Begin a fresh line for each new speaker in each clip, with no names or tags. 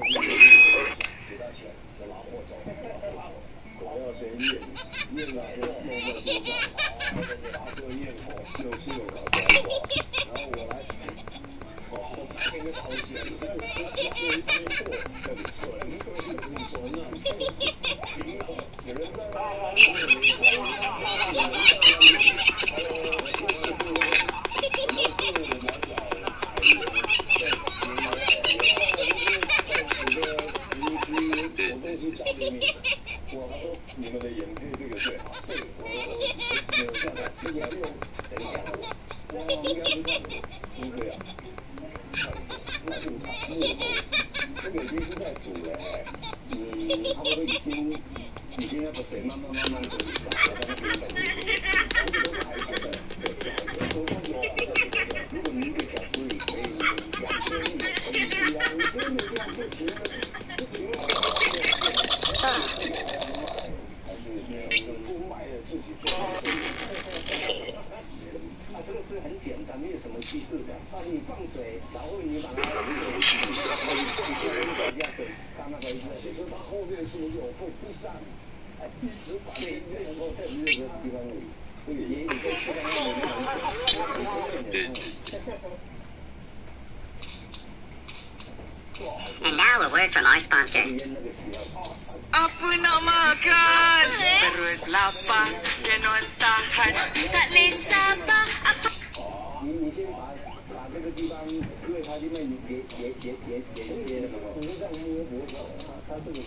给他钱，我拿货走。我要生意，运来了，送货送到。然后你拿验货，有是有，没有没有。然后我来，我们你们的演技这个最好，对我我这样的七十六，等一下，我我应该是这样子，不对啊，那正常，这个已经是在煮了，嗯，他们已经已经那个水慢慢慢慢可以洒在那边了，啊，这个是很简单，没有什么技术的。啊，你放水，然后你把它水洗，然后你放水，再加水，看那个，其实它后面是有缝不上，哎，一直把这这然后在这个地方里，对，也有个地方里。
And now a word from our sponsor.
Apa
你你先把把这个地方，因为它这边也也也也也也那个糊上摸糊上，它它这个，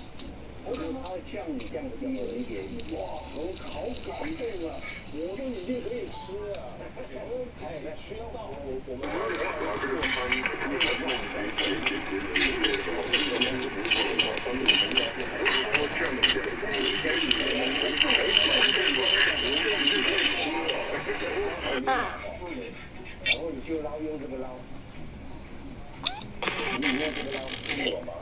它像你这样的有一点，哇，我好感动啊！我都已经可以吃了，哎，需要到我我们。然后你就捞用这个捞，你用这个捞，用我嘛捞。